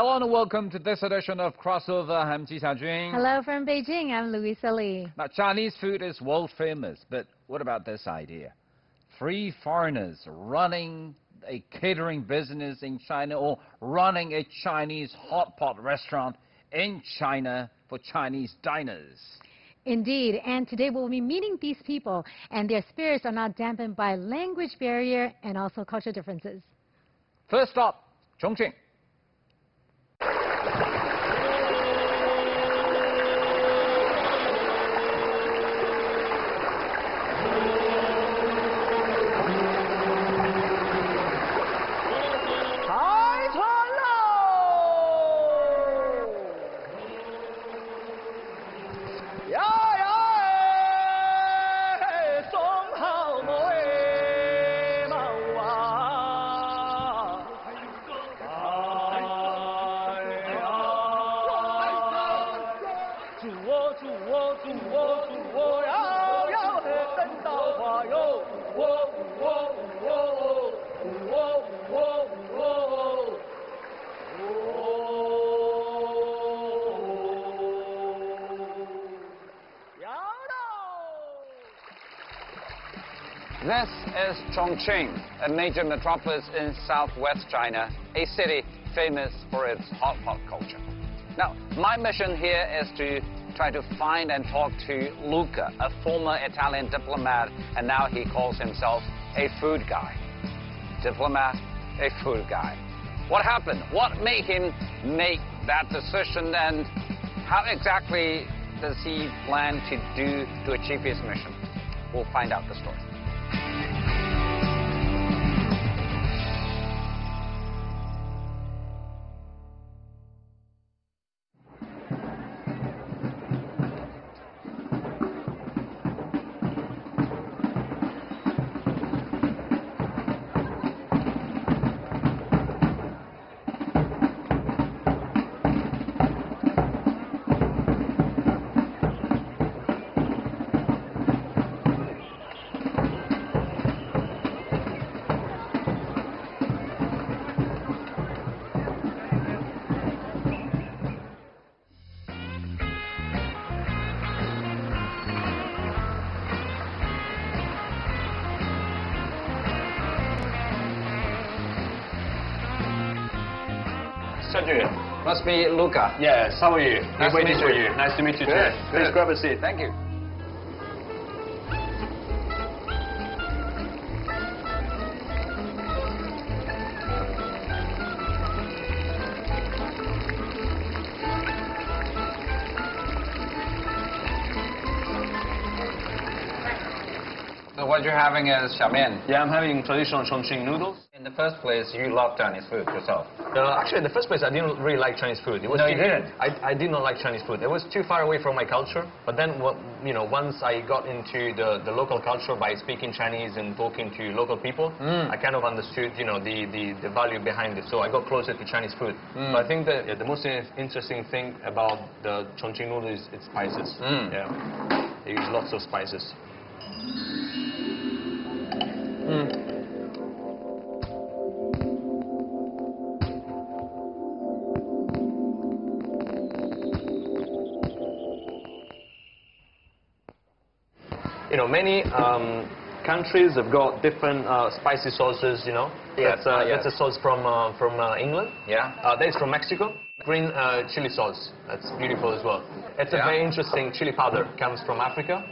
Hello and welcome to this edition of Crossover. I'm Ji Xiaojun. Hello from Beijing. I'm Louisa Lee. Now, Chinese food is world famous, but what about this idea? Three foreigners running a catering business in China or running a Chinese hot pot restaurant in China for Chinese diners. Indeed, and today we'll be meeting these people, and their spirits are not dampened by language barrier and also cultural differences. First up, Chongqing. This is Chongqing, a major metropolis in southwest China, a city famous for its hot pot culture. Now, my mission here is to try to find and talk to Luca, a former Italian diplomat, and now he calls himself a food guy. Diplomat, a food guy. What happened? What made him make that decision, and how exactly does he plan to do to achieve his mission? We'll find out the story. Must be Luca. Yes, how are you? Nice We're to waiting meet for you. you. Nice to meet you Good, too. Please grab a seat. Thank you. So what you're having is xiaomian. Yeah, I'm having traditional Chongqing noodles. First place, you love Chinese food yourself. Uh, actually, in the first place, I didn't really like Chinese food. It was No, too, you didn't? I, I did not like Chinese food. It was too far away from my culture. But then, you know, once I got into the, the local culture by speaking Chinese and talking to local people, Mm. I kind of understood, you know, the, the, the value behind it. So I got closer to Chinese food. Mm. But I think that yeah, the most interesting thing about the Chongqing noodle is its spices. Mm. Yeah, they use lots of spices. you know, many um, countries have got different uh, spicy sauces, you know. Yes, That's, uh, uh, yes. that's a sauce from, uh, from uh, England. Yeah? Uh, that is from Mexico. Green uh, chili sauce. That's beautiful as well. It's Yeah. a very interesting chili powder. Comes from Africa.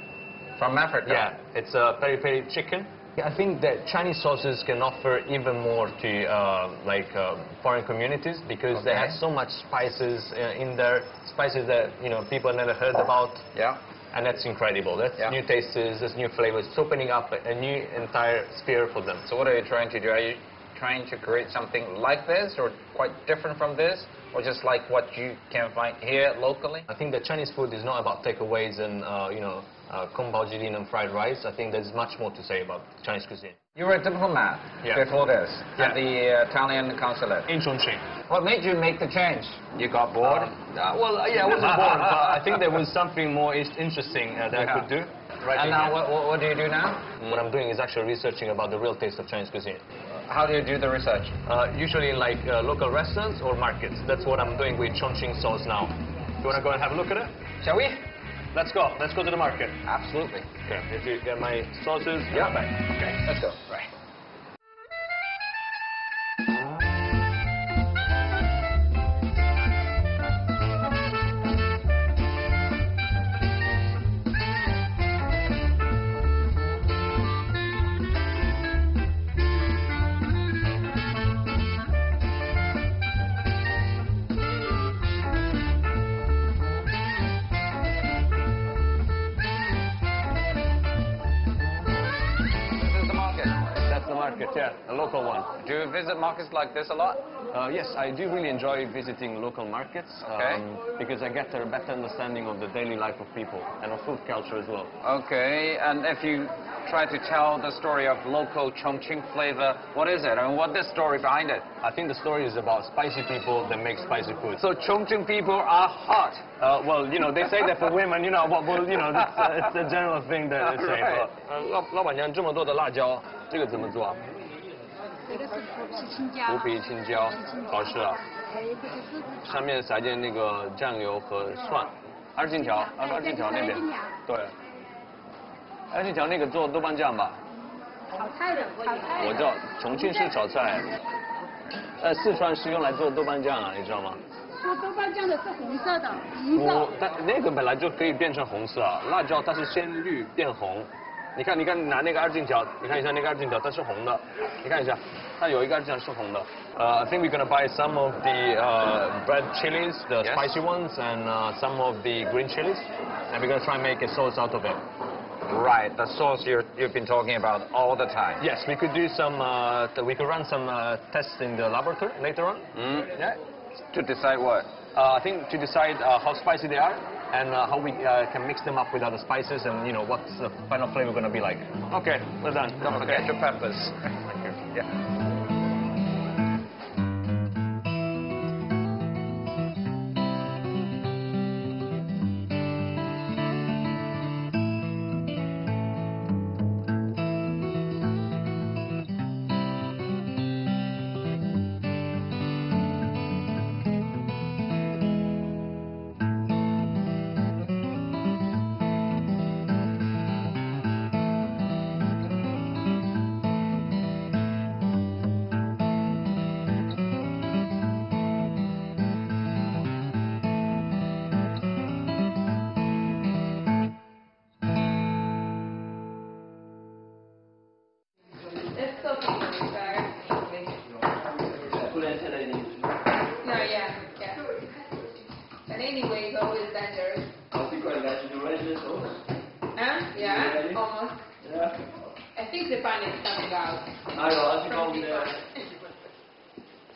From Africa? Yeah, it's a peri peri chicken. I think that Chinese sauces can offer even more to uh, like uh, foreign communities because they have so much spices uh, in there, spices that you know people never heard about. Yeah. And that's incredible. That's Yeah. new tastes, that's new flavors. It's opening up a, a new entire sphere for them. So what are you trying to do? Are you trying to create something like this or quite different from this? Or just like what you can find here locally? I think that Chinese food is not about takeaways and, uh, you know, uh, kung pao jiding and fried rice. I think there's much more to say about Chinese cuisine. You were a diplomat Yeah. before this Yeah. at the uh, Italian consulate. In Chongqing. What made you make the change? You got bored? Uh, well, uh, yeah, I wasn't bored, but I think there was something more interesting uh, that I could do. Right and now what, what, what do you do now? What I'm doing is actually researching about the real taste of Chinese cuisine. how do you do the research? Uh, usually in like uh, local restaurants or markets. That's what I'm doing with Chongqing sauce now. Do you want to go and have a look at it? Shall we? Let's go. Let's go to the market. Absolutely. Okay, if you get my sauces, Yeah. Okay, let's go. Right. yeah, a local one. Do you visit markets like this a lot? Uh, yes, I do really enjoy visiting local markets Okay. um, because I get a better understanding of the daily life of people and of food culture as well. Okay, and if you try to tell the story of local Chongqing flavor, what is it and what is the story behind it? I think the story is about spicy people that make spicy food. So Chongqing people are hot. Uh, well, you know, they say that for women, you know, well, well you know, it's, uh, it's a general thing that they say. Right. But, 呃，老老板娘这么多的辣椒，这个怎么做啊？ 这个是虎皮青椒，胡皮青椒，好吃啊！上面撒点那个酱油和蒜，二荆条，二，二荆条那边对，二荆条那个做豆瓣酱吧，炒菜的。我知道重庆是炒菜，呃，四川是用来做豆瓣酱啊，你知道吗？做豆瓣酱的是红色的，红色我。但那个本来就可以变成红色啊，辣椒它是先绿变红。你看，你看拿那个二荆条，你看一下那个二荆条，它是红的，你看一下，它有一个二荆条是红的。Uh, I think we're gonna buy some of the uh, red chilies, the Yes. spicy ones, and uh, some of the green chilies, and we're gonna try and make a sauce out of it. Right, the sauce you're, you've been talking about all the time. Yes, we could do some, uh, th- we could run some uh, tests in the laboratory later on. Mm, Yeah. to decide what? Uh, I think to decide uh, how spicy they are and uh, how we uh, can mix them up with other spices and you know what's the final flavor going to be like. Okay, we're done. Don't forget your peppers. Thank you. yeah.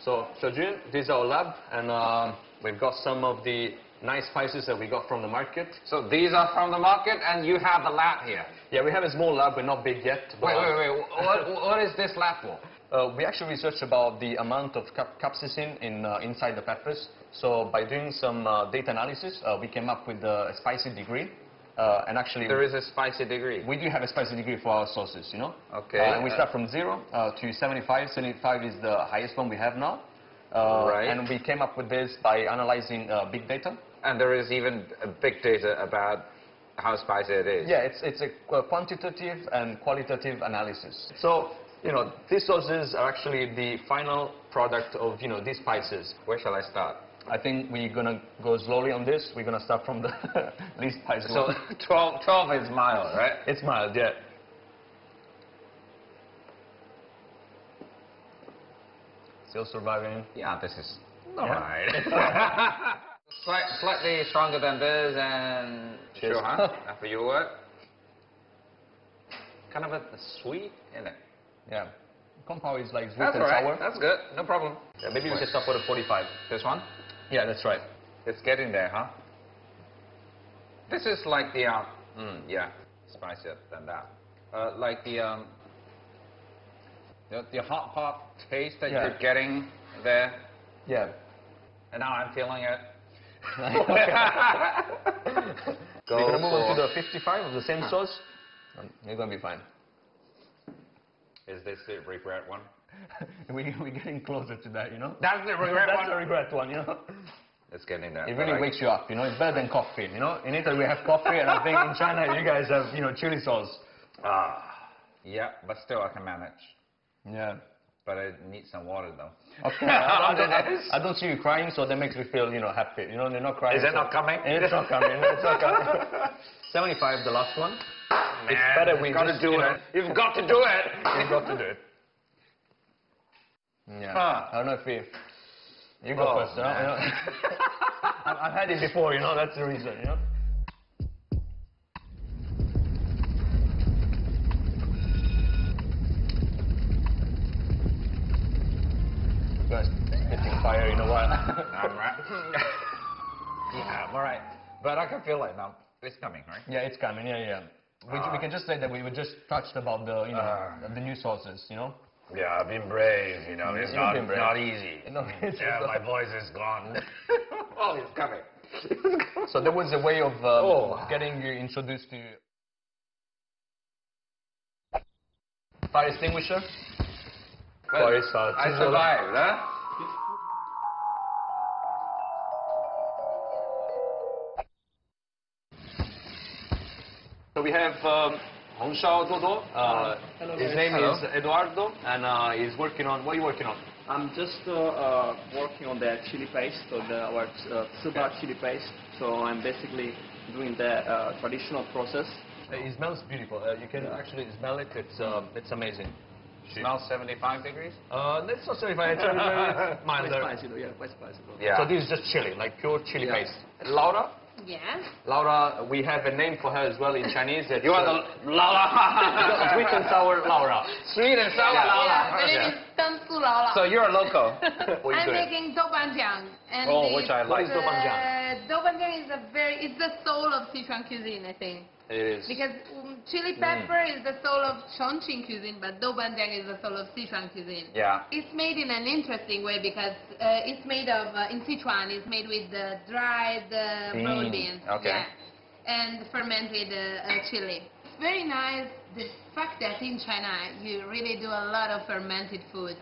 So, Xiaojun, this is our lab and uh, we've got some of the nice spices that we got from the market. So these are from the market and you have the lab here. Yeah, we have a small lab, we're not big yet. but, Wait, wait, wait. What, what is this lab for? Uh, we actually researched about the amount of cap- capsaicin in, uh, inside the peppers. So by doing some uh, data analysis, uh, we came up with the spicy degree. Uh, and actually, There is a spicy degree. we do have a spicy degree for our sauces, you know. Okay. Uh, and we start from zero uh, to 75. 75 is the highest one we have now. Uh, Right. And we came up with this by analyzing uh, big data. And there is even big data about how spicy it is. Yeah, it's, it's a quantitative and qualitative analysis. So, you know, these sauces are actually the final product of, you know, these spices. Where shall I start? I think we're gonna go slowly on this. We're gonna start from the least spicy So one. 12, 12 is mild, right? It's mild, yeah. Still surviving. Yeah, this is Yeah. all right. Slight, slightly stronger than this and Cheers. sure, huh? After your work. Kind of a, a sweet in it. Yeah. Pao is like sweet That's and right. sour. That's good. No problem. Yeah, maybe we can start with a 45. This one? Yeah, that's right. It's getting there, huh? This is like the, um, mm, yeah, spicier than that. Uh, like the, um, the, the hot pot taste that Yeah. you're getting there, Yeah. and now I'm feeling it. Go We're gonna move on to the 55 of the same sauce. Um, You're gonna be fine. Is this the regret one? we, we're getting closer to that, you know? That's the regret That's one? the regret one, you know? It's getting there. It really Alright. wakes you up, you know? It's better than coffee, you know? In Italy we have coffee, and I think in China you guys have, you know, chili sauce. Ah, yeah, but still I can manage. Yeah. But I need some water though. Okay. I, don't, I, I don't see you crying, so that makes me feel, you know, happy. You know, they're not crying. Is it so- not coming? It's not coming. It's not coming. 75, the last one. it's Man, better you've we got to do you it. You've got to do it. You've got to do it. Yeah. Huh. I don't know if you. You go Oh, first, you know? you know? I've, I've had it before, you know, that's the reason, you know? Spitting fire in a while. I'm right. yeah, I'm all right. But I can feel it now. It's coming, right? yeah, it's coming, yeah, yeah. We, we can just say that we were just touched about the, you know, Ah. the new sauces, you know? Yeah, I've been brave, you know. It's not, not easy. No, it's Yeah, my voice is gone. oh, it's coming. So there was a way of um, Oh. getting you introduced to fire extinguisher. Well, Fire uh, I survived, huh? So we have um, Hong Shao Dodo. Uh, Hello, his name Hello. is Eduardo, and uh, he's working on. What are you working on? I'm just uh, uh, working on the chili paste, so the, our uh, tsuba chili paste. So I'm basically doing the uh, traditional process. Uh, It smells beautiful. Uh, you can actually smell it. It's um, it's amazing. Smells 75 degrees? Uh, that's not very fine. It's very, very Quite spicy though, yeah, quite spicy though. Yeah. So this is just chili, like pure chili Yeah. paste. Laura? Yes. Laura, we have a name for her as well in Chinese. It's, You are uh, the Laura. sweet and sour Laura. Sweet and sour Yeah, Laura. but it Yeah. is Deng Su Lao Lao. So you're a local. What are you I'm doing? making doubanjiang. And Oh, which I like. What is doubanjiang? Uh, doubanjiang is a very, it's the soul of Sichuan cuisine, I think. It is. Because um, chili pepper is the soul of Chongqing cuisine, but doubanjiang is the soul of Sichuan cuisine. Yeah. It's made in an interesting way because uh, it's made of, uh, in Sichuan, it's made with uh, dried uh, broad Bean, beans. okay. Yeah, and fermented uh, uh, chili. It's very nice the fact that in China you really do a lot of fermented food.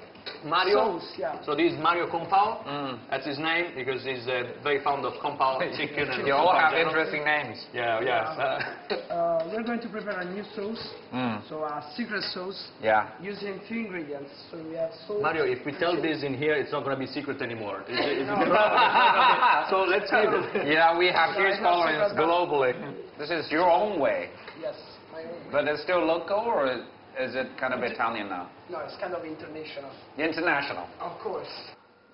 Mario. Sauce, yeah. So this is Mario Kung Pao. Mm. That's his name because he's uh, very fond of Kung Pao chicken and You all have Kung Pao interesting names. Yeah, yeah. Uh, Uh, we're going to prepare a new sauce, Mm. so a secret sauce Yeah. using few ingredients. So we have salt. Mario, if we tell this in here, it's not going to be secret anymore. Is it- is No. so let's keep it. Yeah, we have So huge it's not followings secret, but- globally. This is your own way. Yes, my own. But it's still local or is- is it kind of Italian now? No, it's kind of international. International. Of course.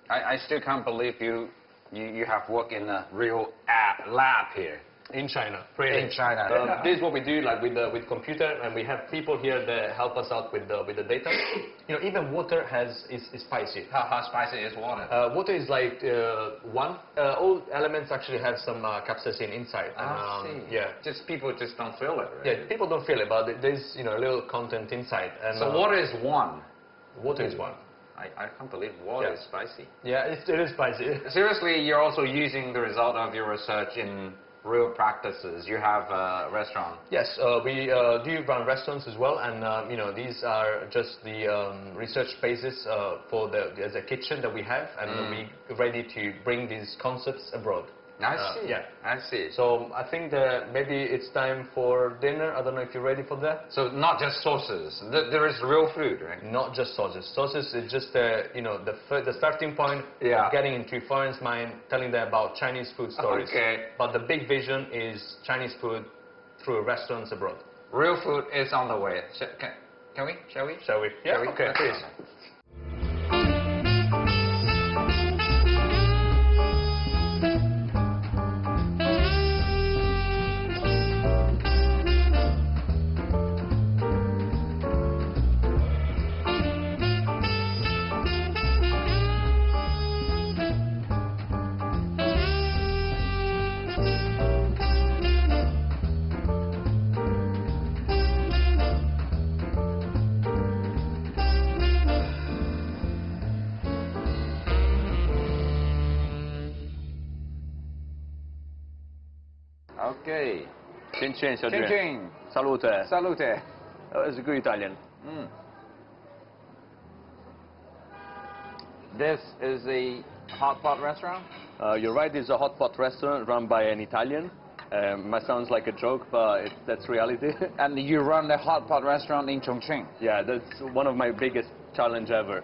I, I still can't believe you, you, you have worked in a real app lab here. In China, really. In China. Um, this is what we do, like with the with computer, and we have people here that help us out with the with the data. You know, even water has is, is spicy. How, how spicy is water? Uh, water is like uh, one. Uh, all elements actually have some uh, capsaicin inside. and, I um, see. Yeah. Just people just don't feel it, right? Yeah, people don't feel it, but there's you know a little content inside. And, So uh, water is one. water is one. I, I can't believe water Yeah. is spicy. Yeah, it, it is spicy. Seriously, you're also using the result of your research in real practices. You have a restaurant. Yes, uh, we uh, do run restaurants as well, and um, you know these are just the um, research spaces uh, for the as a kitchen that we have, and Mm. we ready to bring these concepts abroad. I Uh, see. yeah. I see. So I think that maybe it's time for dinner. I don't know if you're ready for that. So not just sauces. Th- There is real food, right? Not just sauces. Sauces is just the you know the the starting point Yeah. of getting into foreign's mind, telling them about Chinese food stories. Okay. But the big vision is Chinese food through restaurants abroad. Real food is on the way. Sh- can, can we? Shall we? Shall we? Yeah. Shall we? Okay. Please. Chin chin, Chin chin. Salute. Salute. Uh, it's good Italian. Mm. This is a hot pot restaurant? Uh, you're right, it's a hot pot restaurant run by an Italian. Um, might sounds like a joke, but it, that's reality. And you run the hot pot restaurant in Chongqing. yeah, that's one of my biggest challenge ever.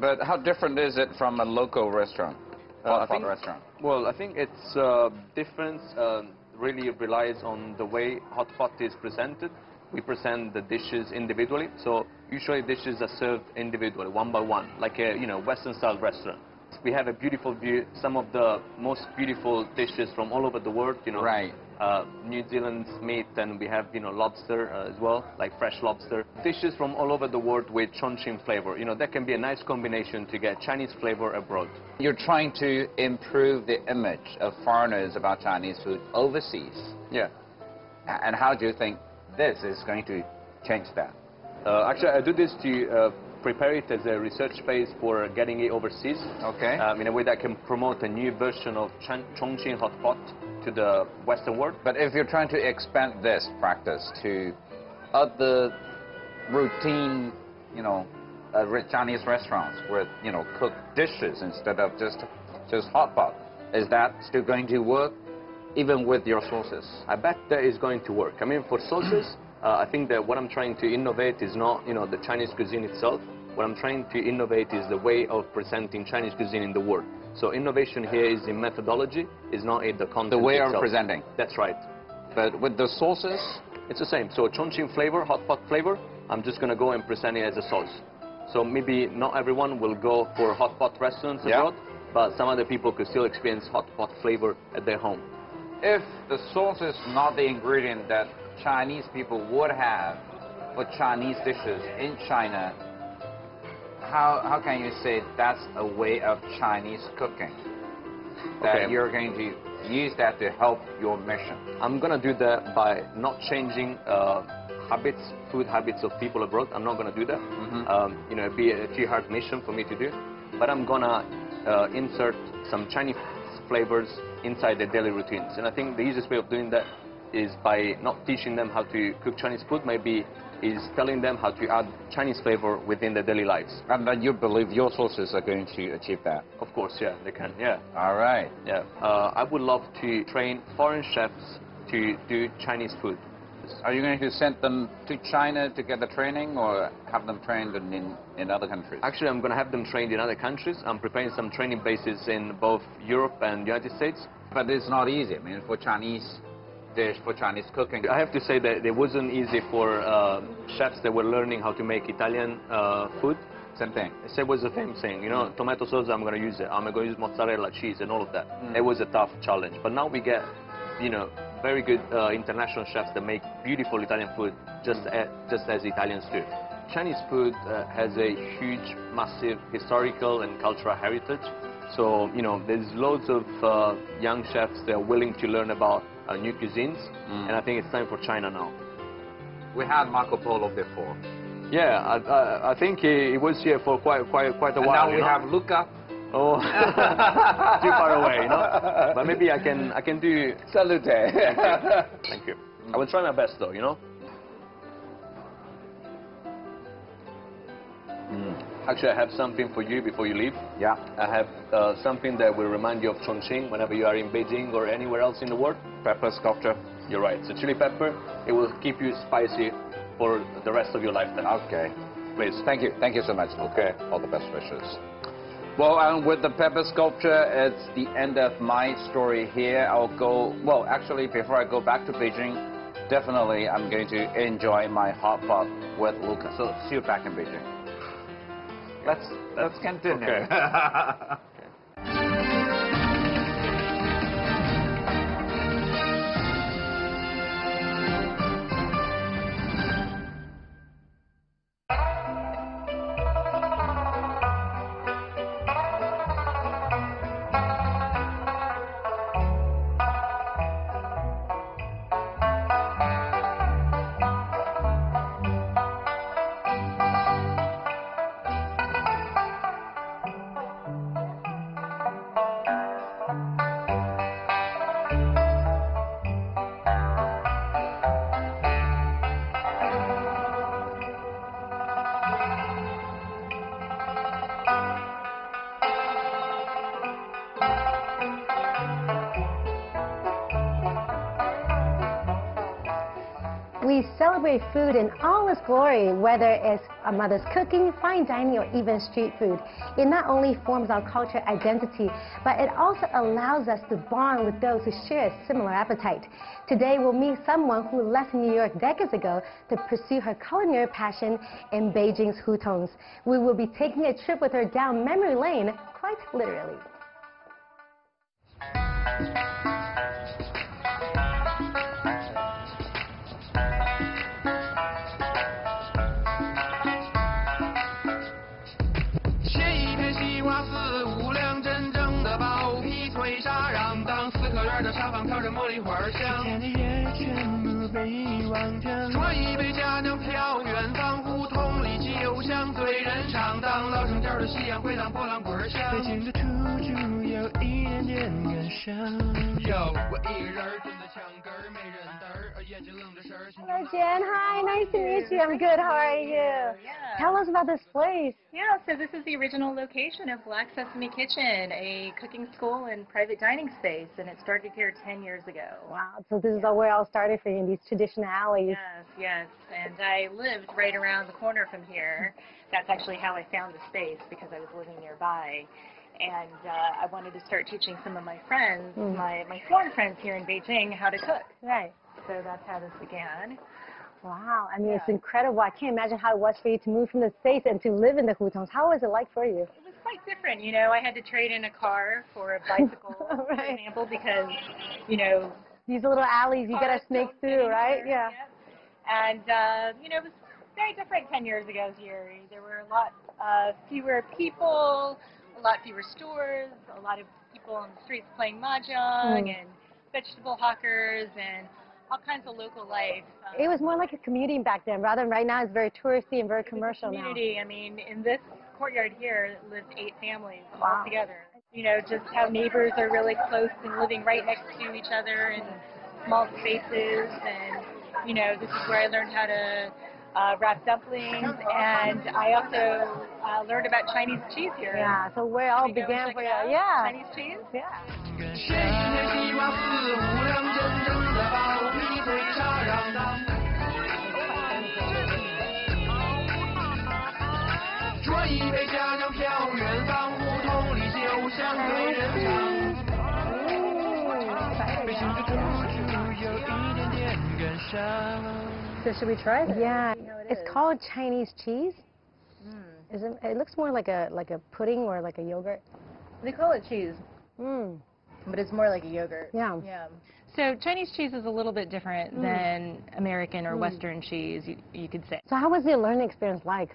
But how different is it from a local restaurant? Uh, Hot I pot think- restaurant. Well, I think its uh, difference um really relies on the way hot pot is presented. We present the dishes individually, so usually dishes are served individually, one by one, like a you know Western-style restaurant. We have a beautiful view, some of the most beautiful dishes from all over the world, you know. Right. Uh, New Zealand's meat, and we have you know lobster uh, as well, like fresh lobster. Dishes from all over the world with Chongqing flavor. You know that can be a nice combination to get Chinese flavor abroad. You're trying to improve the image of foreigners about Chinese food overseas. Yeah. And how do you think this is going to change that? Uh, actually, I do this to uh, prepare it as a research space for getting it overseas. Okay. Um, in a way that can promote a new version of Chan- Chongqing hot pot to the Western world. But if you're trying to expand this practice to other routine, you know, uh, Chinese restaurants with, you know, cooked dishes instead of just just hot pot, is that still going to work, even with your sources? I bet that is going to work. I mean, for sauces, uh, I think that what I'm trying to innovate is not, you know, the Chinese cuisine itself. What I'm trying to innovate is the way of presenting Chinese cuisine in the world. So innovation here is in methodology, is not in the content The way of itself. presenting. That's right. But with the sauces, It's the same. So Chongqing flavor, hot pot flavor, I'm just going to go and present it as a sauce. So maybe not everyone will go for hot pot restaurants Yeah. abroad, but some other people could still experience hot pot flavor at their home. if the sauce is not the ingredient that Chinese people would have for Chinese dishes in China, how, how can you say that's a way of Chinese cooking? That Okay. you're going to use that to help your mission. I'm going to do that by not changing uh, habits, food habits of people abroad. I'm not going to do that. Um, you know, it'd be a too hard mission for me to do. But I'm going to uh, insert some Chinese flavors inside their daily routines. And I think the easiest way of doing that is by not teaching them how to cook Chinese food, maybe is telling them how to add Chinese flavor within their daily lives. And then you believe your sauces are going to achieve that. Of course, yeah, they can, yeah. All right. Yeah, uh, I would love to train foreign chefs to do Chinese food. Are you going to send them to China to get the training or have them trained in, in, in other countries? Actually, I'm going to have them trained in other countries. I'm preparing some training bases in both Europe and United States. But it's not easy. I mean, for Chinese dish, for Chinese cooking. I have to say that it wasn't easy for uh, chefs that were learning how to make Italian uh, food. Same thing. It was the same thing, you know, tomato sauce, I'm going to use it. I'm going to use mozzarella cheese and all of that. It was a tough challenge. But now we get, you know, very good uh, international chefs that make beautiful Italian food just, a, just as Italians do. Chinese food uh, has a huge, massive historical and cultural heritage. So, you know, there's loads of uh, young chefs that are willing to learn about uh, new cuisines. And I think it's time for China now. We had Marco Polo before. Yeah, I, I, I think he, he was here for quite, quite, quite a And while. now you we know? have Luca. Oh, too far away, you know. But maybe I can I can do. Salute. Thank you. I will try my best though, you know. Actually, I have something for you before you leave. yeah. I have uh, something that will remind you of Chongqing whenever you are in Beijing or anywhere else in the world. Pepper sculpture. You're right. It's a chili pepper. It will keep you spicy for the rest of your lifetime. Okay. Please. Thank you. Thank you so much, Okay. All the best wishes. Well, and with the pepper sculpture, it's the end of my story here. I'll go, well, actually, before I go back to Beijing, definitely I'm going to enjoy my hot pot with Lucas. So see you back in Beijing. Let's, let's continue. Okay. food in all its glory, whether it's a mother's cooking, fine dining, or even street food. It not only forms our cultural identity, but it also allows us to bond with those who share a similar appetite. Today, we'll meet someone who left New York decades ago to pursue her culinary passion in Beijing's Hutongs. We will be taking a trip with her down memory lane, quite literally. 夕阳回荡波浪滚响。北京的土着有一点点感伤。有我一个人蹲在墙根儿，没人搭儿，眼睛愣着神儿。 Hello, Jen. Hi, nice to meet you. I'm good. How are you? Tell us about this place. Yeah, so this is the original location of Black Sesame Kitchen, a cooking school and private dining space, and it started here 10 years ago. Wow, so this is where it all started for you in these traditional alleys. Yes, yes, and I lived right around the corner from here. That's actually how I found the space because I was living nearby. And uh, I wanted to start teaching some of my friends, Mm. my, my foreign friends here in Beijing, how to cook. Right. So that's how this began. Wow, I mean, it's incredible. I can't imagine how it was for you to move from the States and to live in the Hutongs. How was it like for you? It was quite different. You know, I had to trade in a car for a bicycle, for example, because, you know, These little alleys you gotta snake through, fit right? anywhere. Yeah. And, uh, you know, it was very different 10 years ago here. There were a lot uh, fewer people, a lot fewer stores, a lot of people on the streets playing mahjong Mm. and vegetable hawkers and all kinds of local life. Um, It was more like a community back then, rather than right now it's very touristy and very it was a commercial community. I mean, in this courtyard here lived eight families Wow. all together. You know, just how neighbors are really close and living right next to each other in small spaces. And, you know, this is where I learned how to uh, wrap dumplings. And I also uh, learned about Chinese cheese here. Yeah, so where it all we began check for you. Yeah. Chinese cheese? Yeah. 切 so should we try this? Yeah. It it's is. called Chinese cheese. Mm. Isn't, it looks more like a like a pudding or like a yogurt. They call it cheese. Mm. But it's more like a yogurt. Yeah. Yeah. So Chinese cheese is a little bit different mm. than American or hmm. Western cheese, you, you could say. So how was the learning experience like?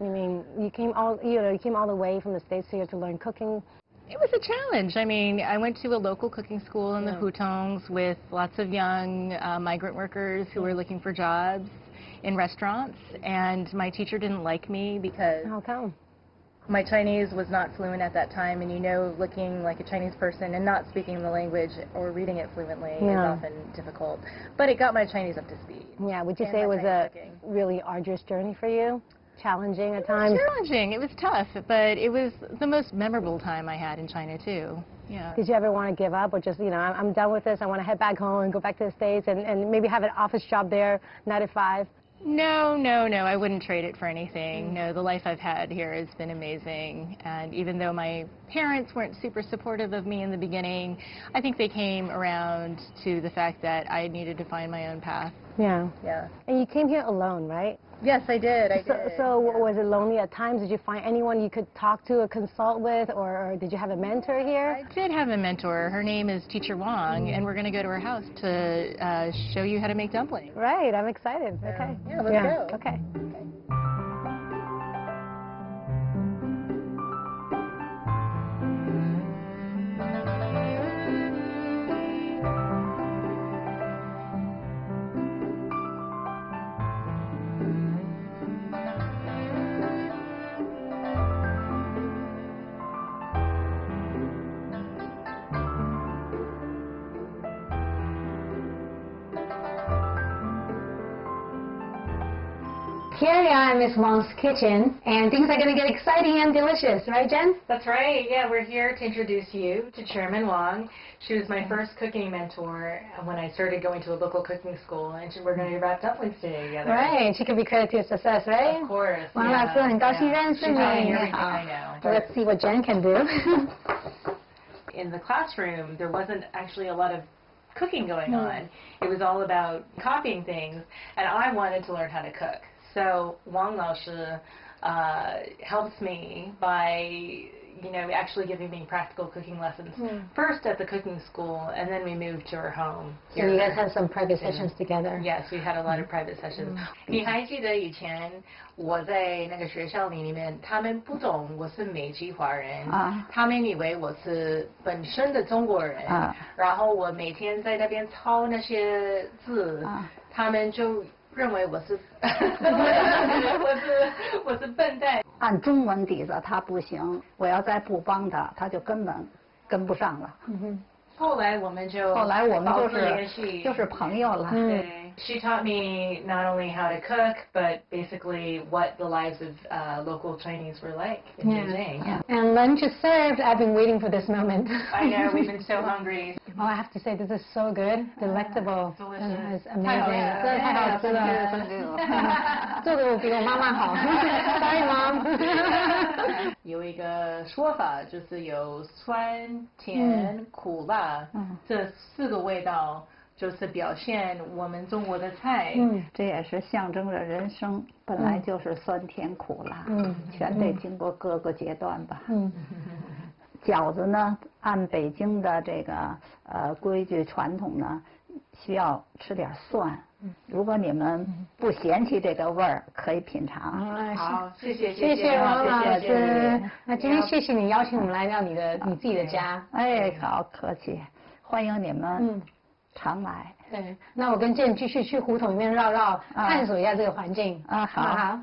I mean, you came all you know, you came all the way from the states here to learn cooking. It was a challenge. I mean, I went to a local cooking school in the Hutongs with lots of young uh, migrant workers who were looking for jobs in restaurants, and my teacher didn't like me because How come? my Chinese was not fluent at that time, and you know, looking like a Chinese person and not speaking the language or reading it fluently is often difficult. But it got my Chinese up to speed. Yeah. Would you say it was a cooking. really arduous journey for you? Challenging at It was times. challenging. It was tough, but it was the most memorable time I had in China too. Yeah. Did you ever want to give up or just, you know, I'm, I'm done with this, I want to head back home and go back to the States and, and maybe have an office job there, 9 to 5? No, no, no. I wouldn't trade it for anything. No, the life I've had here has been amazing. And even though my parents weren't super supportive of me in the beginning, I think they came around to the fact that I needed to find my own path. Yeah. Yeah. And you came here alone, right? Yes, I did. I so, did. so was it lonely at times? Did you find anyone you could talk to or consult with, or, or did you have a mentor here? I did have a mentor. Her name is Teacher Wong, and we're going to go to her house to uh, show you how to make dumplings. Right, I'm excited. Okay. Yeah, let's go. Okay. Here I'm Miss Wong's Kitchen, and things are going to get exciting and delicious, right, Jen? That's right. Yeah, we're here to introduce you to Chairman Wong. She was my first cooking mentor when I started going to a local cooking school, and we're going to be wrapped up Wednesday together. Right. She could be credit to your success, right? Of course. Yeah, yeah. She's trying everything I know. Let's see what Jen can do. In the classroom, there wasn't actually a lot of cooking going on. It was all about copying things, and I wanted to learn how to cook. So Wang Lao Shi uh, helps me by you know actually giving me practical cooking lessons Mm. first at the cooking school, and then we moved to her home. So you guys had some private sessions together. Yes, we had a lot of private sessions. 你还记得以前我在那个学校里面，他们不懂我是美籍华人，啊他们以为我是本身的中国人，啊然后我每天在那边抄那些字，啊他们就 认为我是 我是我是笨蛋。按中文底子他不行，我要再不帮他，他就根本跟不上了。后来我们就后来我们就保持联是系就是朋友了。对 She taught me not only how to cook, but basically what the lives of uh, local Chinese were like in Yeah. Beijing. Yeah. And lunch is served. I've been waiting for this moment. I know, we've been so hungry. Oh, I have to say, this is so good, delectable. Delicious. Uh, It's 太好 amazing. 了。真的太好吃了。做的我比我妈妈好。Sorry, mom. 有一个说法就是有酸、甜、苦、辣 嗯这四个味道，就是表现我们中国的菜。嗯这也是象征着人生本来就是酸甜苦辣，嗯全得经过各个阶段吧。嗯饺子呢，按北京的这个呃规矩传统呢，需要吃点蒜。如果你们不嫌弃这个味儿，可以品尝。嗯好，谢谢谢谢王老谢谢谢师。那今天谢谢你邀请我们来到你的你自己的家。哎，好客气，欢迎你们嗯，常来。对。那我跟建继续去胡同里面绕绕，啊探索一下这个环境。啊好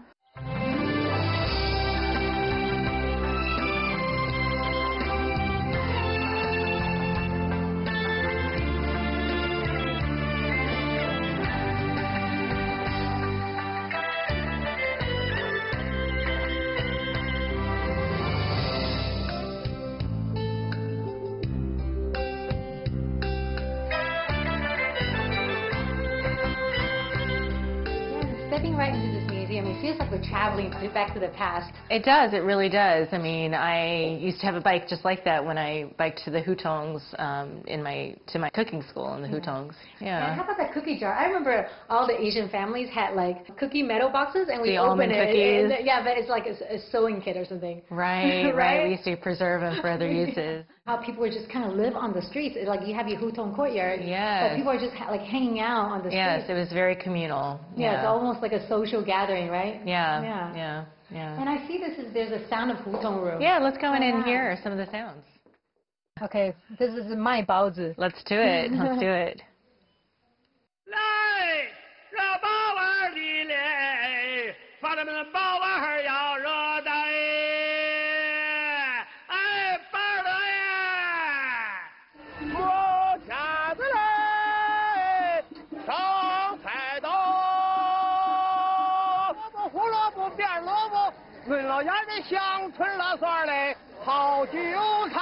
back to the past. It does. It really does. I mean, I used to have a bike just like that when I biked to the hutongs um, in my to my cooking school in the hutongs. And Yeah. how about that cookie jar? I remember all the Asian families had like cookie metal boxes, and we The open it. cookies. and- yeah, but it's like a, a sewing kit or something. Right, right. Right? We used to preserve them for other uses. How people would just kind of live on the streets. It's like you have your hutong courtyard, Yes. but people are just ha- like hanging out on the Yes, streets. Yes, it was very communal. yeah, it's almost like a social gathering, right? Yeah. Yeah. Yeah. Yeah. And I see this is there's a sound of hutong room. Yeah, let's go in and Wow. hear some of the sounds. Okay, this is my baozi. Let's do it. Let's do it. 论老家的香椿辣蒜嘞，好韭菜。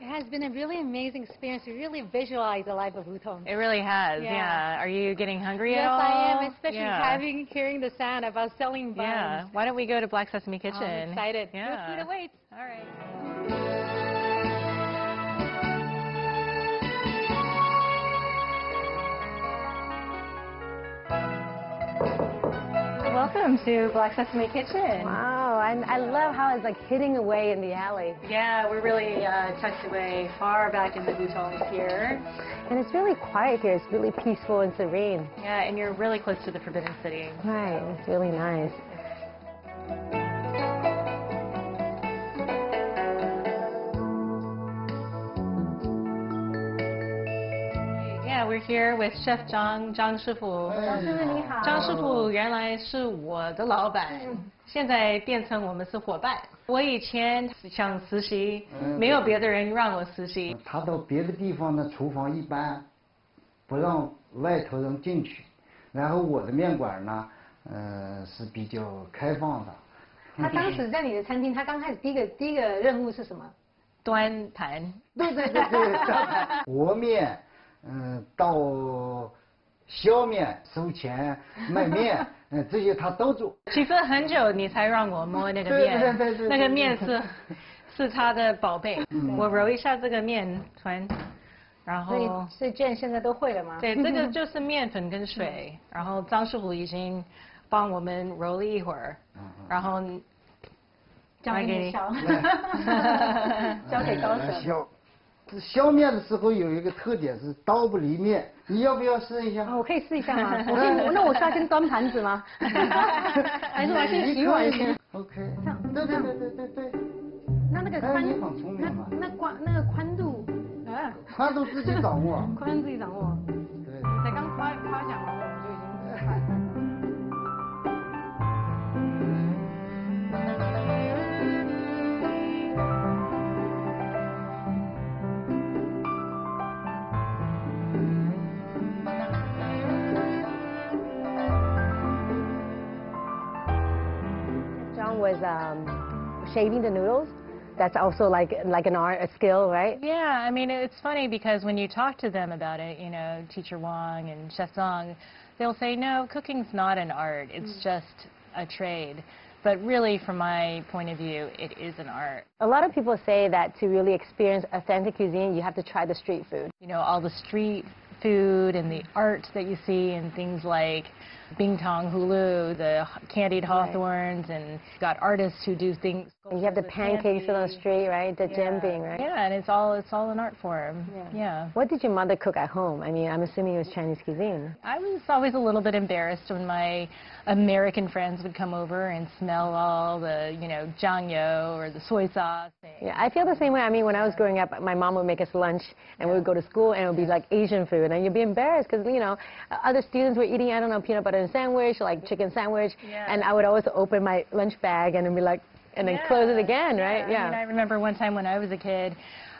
It has been a really amazing experience to really visualize the life of hutong. It really has. Yeah. Yeah. Are you getting hungry Yes, at all? I am, especially yeah. having hearing the sound of us selling buns. Yeah. Why don't we go to Black Sesame Kitchen? I'm excited. Yeah. Good food awaits. All right. Welcome to Black Sesame Kitchen. Wow, and I love how it's like hidden away in the alley. Yeah, we're really uh, tucked away far back in the hutongs here. And it's really quiet here. It's really peaceful and serene. Yeah, and you're really close to the Forbidden City. Right, it's really nice. We're here with Chef Zhang 张师傅。张师傅原来是我的老板，现在变成我们是伙伴。我以前想实习，没有别的人让我实习。他到别的地方的厨房一般不让外头人进去，然后我的面馆呢，呃是比较开放的。他当时在你的餐厅，他刚开始第一个第一个任务是什么？端盘。对对对对。和面，嗯，到削面、收钱、卖面，嗯，这些他都做。其实很久你才让我摸那个面，对对对那个面是 是他的宝贝。我揉一下这个面团，然后。所以所以这现在都会了吗？对，这个 就是面粉跟水，然后张师傅已经帮我们揉了一会儿，然后。交给你削，交给高手。削，面的时候有一个特点是刀不离面，你要不要试一下？我可以试一下吗？我先，那我是要先端盘子吗？还是我先洗碗先？OK。这样，对对对对对对。那那个宽，那那宽那个宽度，啊，宽度自己掌握。宽度自己掌握。对。才刚夸夸奖完，我们就已经。Was um, shaving the noodles. That's also like like an art, a skill, right? Yeah, I mean it's funny because when you talk to them about it, you know, Teacher Wong and Chef Song, they'll say no, cooking's not an art. It's mm. just a trade. But really, from my point of view, it is an art. A lot of people say that to really experience authentic cuisine, you have to try the street food. You know, all the street food and the art that you see and things like Bingtang Hulu, the candied hawthorns, right. and got artists who do things. You have the pancakes on the street, right? The yeah. jianbing, right? Yeah, and it's all it's all an art form. Yeah. yeah. What did your mother cook at home? I mean, I'm assuming it was Chinese cuisine. I was always a little bit embarrassed when my American friends would come over and smell all the, you know, jiangyou or the soy sauce. Yeah, I feel the same way. I mean, when I was growing up, my mom would make us lunch, and we would go to school, and it would be like Asian food, and you'd be embarrassed because, you know, other students were eating, I don't know, peanut butter and sandwich, like chicken sandwich, yeah. and I would always open my lunch bag and be like, and then yeah. close it again, right? Yeah. I, mean, I remember one time when I was a kid,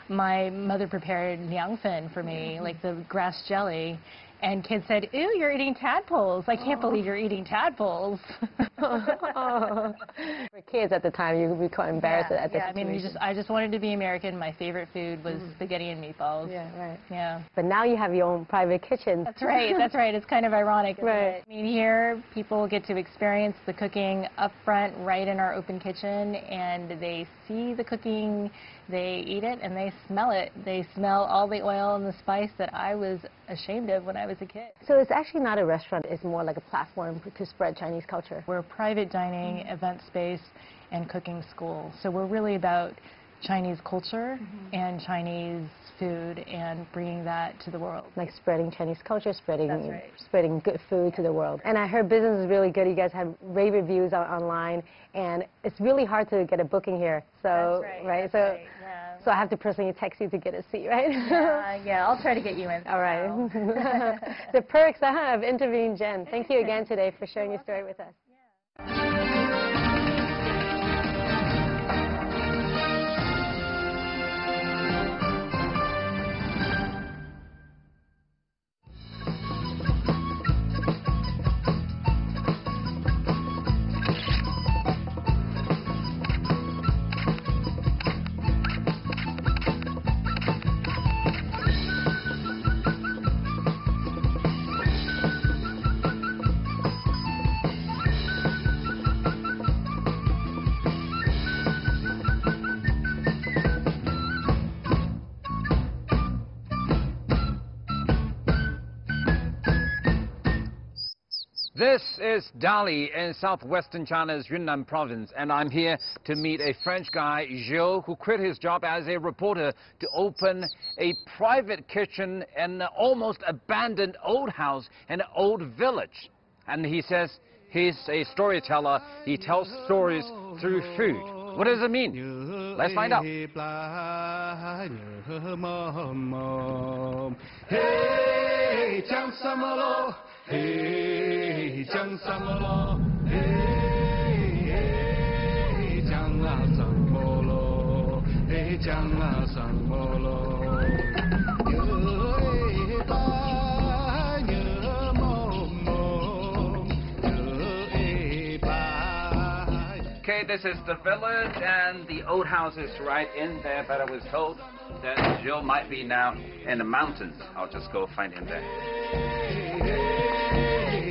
my mother prepared liangfen for me, mm -hmm. like the grass jelly, and kids said, ew, you're eating tadpoles. I can't believe you're eating tadpoles. For kids at the time, you would be quite embarrassed yeah, at the yeah, I mean, you just, I just wanted to be American. My favorite food was mm. spaghetti and meatballs. Yeah, right. Yeah. But now you have your own private kitchen. That's right, that's right. It's kind of ironic, right. It? I mean, here, people get to experience the cooking up front, right in our open kitchen, and they see the cooking, they eat it, and they smell it. They smell all the oil and the spice that I was ashamed of when I was a kid. So it's actually not a restaurant, it's more like a platform to spread Chinese culture. We're a private dining, mm -hmm. event space, and cooking school. So we're really about Chinese culture mm -hmm. and Chinese food and bringing that to the world. Like spreading Chinese culture, spreading right. spreading good food to the world. And I heard business is really good. You guys have rave reviews on, online, and it's really hard to get a booking here. So right, right? so right, yeah. so I have to personally text you to get a seat, right? Yeah, yeah. I'll try to get you in. All right. the perks uh, of interviewing Jen. Thank you again today for sharing your story with us. Is Dali in southwestern China's Yunnan province, and I'm here to meet a French guy, Zhou, who quit his job as a reporter to open a private kitchen in an almost abandoned old house in an old village. And he says he's a storyteller. He tells stories through food. What does it mean? Let's find out. 嘿，讲什么咯？嘿，嘿，讲啊什么咯？嘿，讲啊什么咯？哟哎。Okay, this is the village and the old house is right in there, but I was told that Joe might be now in the mountains. I'll just go find him there.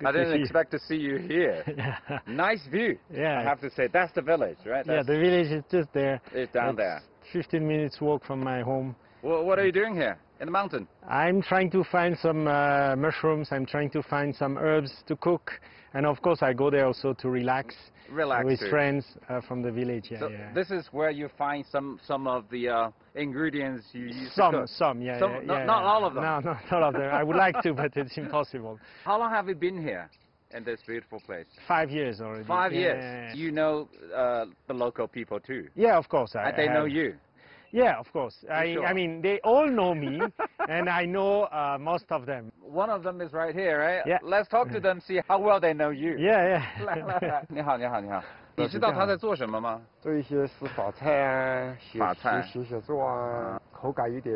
I Good didn't see you. expect to see you here. nice view. Yeah. I have to say, that's the village, right? Yeah, the village is just there. It's down It's there. 15 minutes walk from my home. Well, what are you doing here in the mountain? I'm trying to find some uh, mushrooms. I'm trying to find some herbs to cook, and of course I go there also to relax, Relax with too. friends uh, from the village. Yeah, so yeah. this is where you find some some of the uh, ingredients you use Some, some, yeah, Some- yeah, not, yeah, not all of them. No, no, not all of them. I would like to, but it's impossible. How long have you been here in this beautiful place? Five years already. Five years. You know uh, the local people too. Yeah, of course. I, and they I know you. Yeah, of course. I, sure? I mean, they all know me, and I know uh, most of them. One of them is right here, right? Yeah. Let's talk to them, see how well they know you. Yeah, 来来来，你好，你好，你好。你知这样道他在做什么吗？做一些是法菜啊，写法菜写写写作啊，口感有点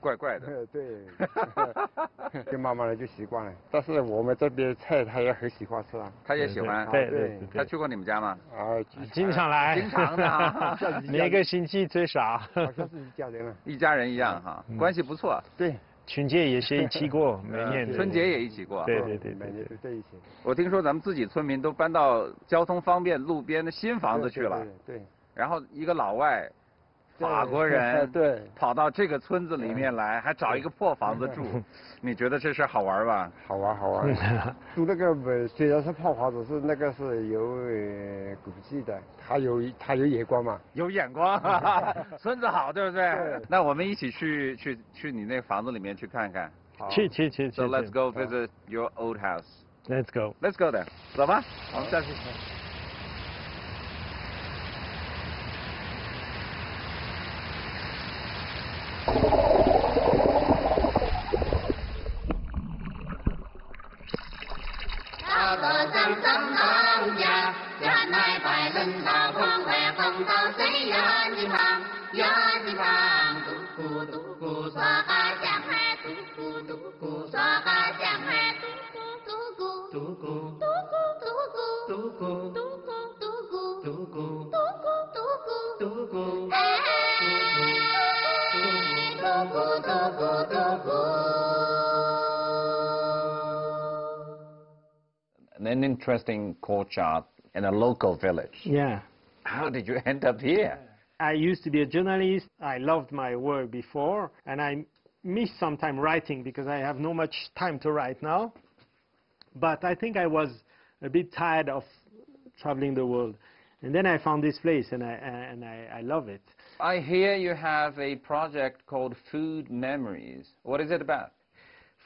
怪怪的。对，就慢慢的就习惯了。但是我们这边菜他也很喜欢吃啊。他也喜欢。对对对他去过你们家吗？啊，经常来，经常的啊每个星期最少。好像是一家人了。一家人一样哈，关系不错。对，春节也是一起过，每年呃春节也一起过。对对对每年都在一起。我听说咱们自己村民都搬到交通方便、路边的新房子去了。对。对然后一个老外，对法国人，对，跑到这个村子里面来，还找一个破房子住，你觉得这事好玩吧？好玩好玩。住那个不虽然是破房子，是那个是有呃古迹的，他有他有眼光嘛。有眼光，村子好，对不对？那我们一起去去去你那房子里面去看看。去去去去。So let's go visit your old house. Let's go. Let's go there. 走吧，我们下去。An interesting courtyard in a local village. Yeah. How did you end up here? I used to be a journalist. I loved my work before, and I miss sometimes writing because I have no much time to write now. But I think I was a bit tired of traveling the world, and then I found this place, and I and I, I love it. I hear you have a project called Food Memories. What is it about?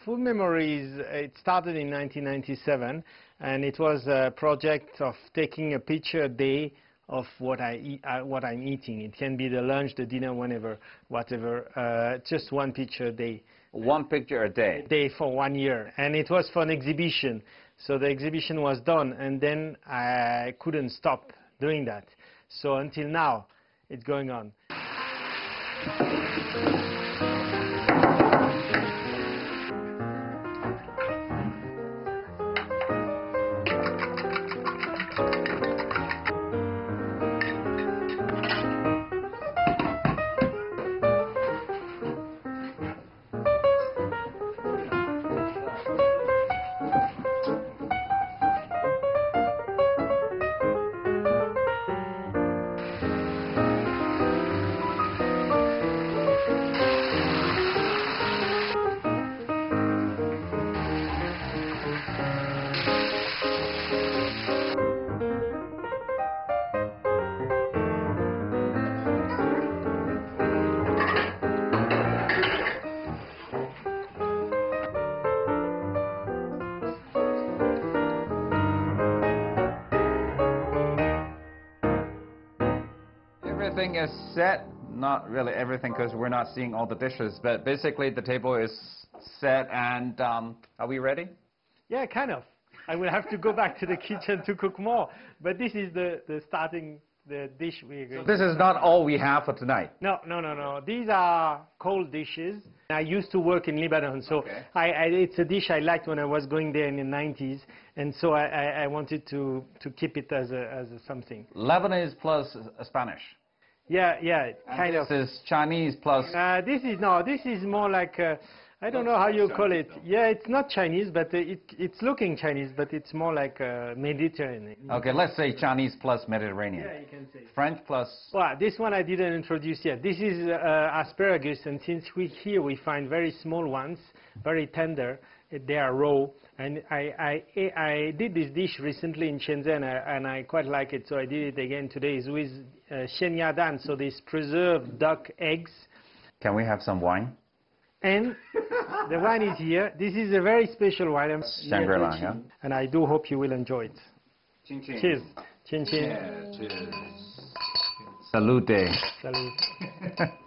Food Memories, it started in 1997, and it was a project of taking a picture a day of what I eat, uh, what I'm eating. It can be the lunch, the dinner, whenever, whatever. Uh, just one picture a day. One picture a day. Day for one year, and it was for an exhibition. So the exhibition was done, and then I couldn't stop doing that. So until now, it's going on. Everything is set. Not really everything because we're not seeing all the dishes, but basically the table is set and um, are we ready? Yeah, kind of. I will have to go back to the kitchen to cook more, but this is the, the starting, the dish we're going This is not all we have for tonight. No, no, no, no. These are cold dishes. I used to work in Lebanon, so I, I, it's a dish I liked when I was going there in the 90s, and so I, I, wanted to, to keep it as, a, as a something. Lebanese plus Spanish. Yeah, yeah, kind this of. is Chinese plus. Uh, this is no, this is more like uh, I don't know how you call it. Yeah, it's not Chinese, but uh, it, it's looking Chinese, but it's more like uh, Mediterranean. Okay, let's say Chinese plus Mediterranean. Yeah, you can say. French plus. Well, this one I didn't introduce yet. This is uh, asparagus, and since we here we find very small ones, very tender, they are raw. And I, I, I did this dish recently in Shenzhen, uh, and I quite like it, so I did it again today. It's with uh, dan, so these preserved duck eggs. Can we have some wine? And the wine is here. This is a very special wine. I'm- Shangri-La, yeah? And I do hope you will enjoy it. Chin chin. Cheers. Chin chin. Yeah, cheers. Salute. Salute.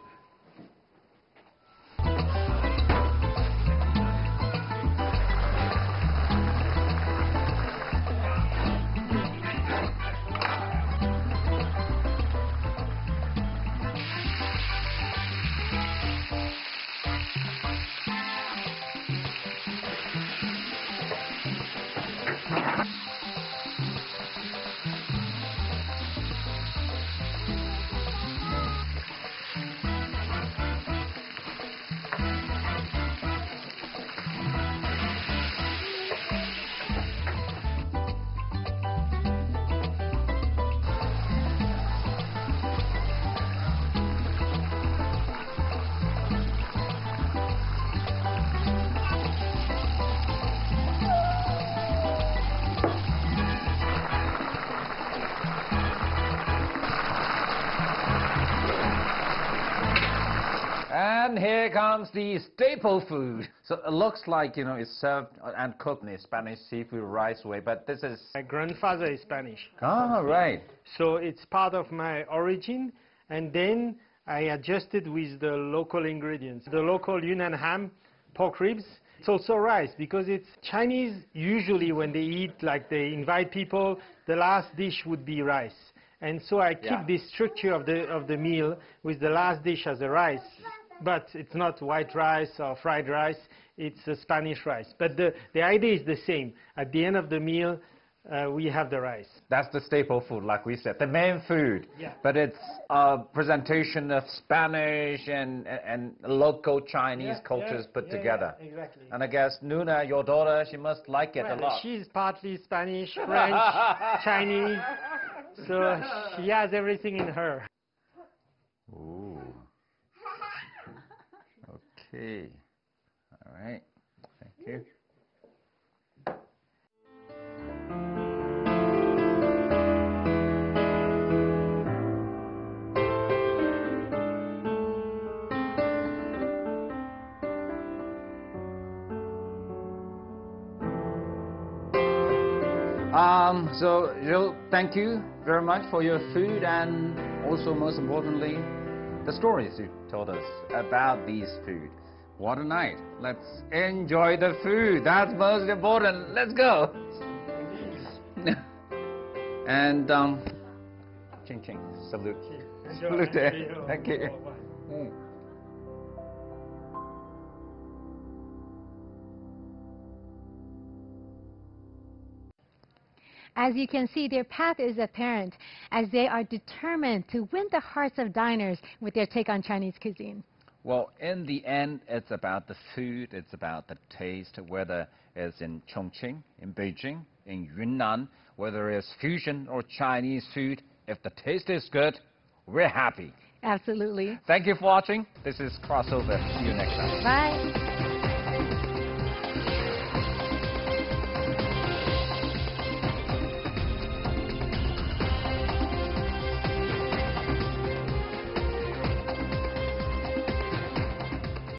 And here comes the staple food. So it looks like, you know, it's served and cooked in a Spanish seafood rice way, but this is... My grandfather is Spanish. Oh, right. So it's part of my origin, and then I adjusted with the local ingredients. The local Yunnan ham, pork ribs. It's also rice because it's Chinese. Usually, when they eat, like they invite people, the last dish would be rice. And so I keep Yeah. this structure of the of the meal with the last dish as a rice, but it's not white rice or fried rice. It's a Spanish rice. But the the idea is the same. At the end of the meal, uh, we have the rice. That's the staple food, like we said, the main food. Yeah. But it's a presentation of Spanish and, and local Chinese Yeah, cultures yeah, put yeah, together. exactly. And I guess Nuna, your daughter, she must like it Well, a lot. She's partly Spanish, French, Chinese, so she has everything in her. Ooh. Okay. All right. Thank you. Um, so, Jill, thank you very much for your food and also, most importantly, the stories you told us about these food. What a night. Let's enjoy the food. That's most important. Let's go. and, um, ching ching. Salute. Salute. Thank you. Mm. As you can see, their path is apparent as they are determined to win the hearts of diners with their take on Chinese cuisine. Well, in the end, it's about the food, it's about the taste, whether it's in Chongqing, in Beijing, in Yunnan, whether it's fusion or Chinese food. If the taste is good, we're happy. Absolutely. Thank you for watching. This is Crossover. See you next time. Bye.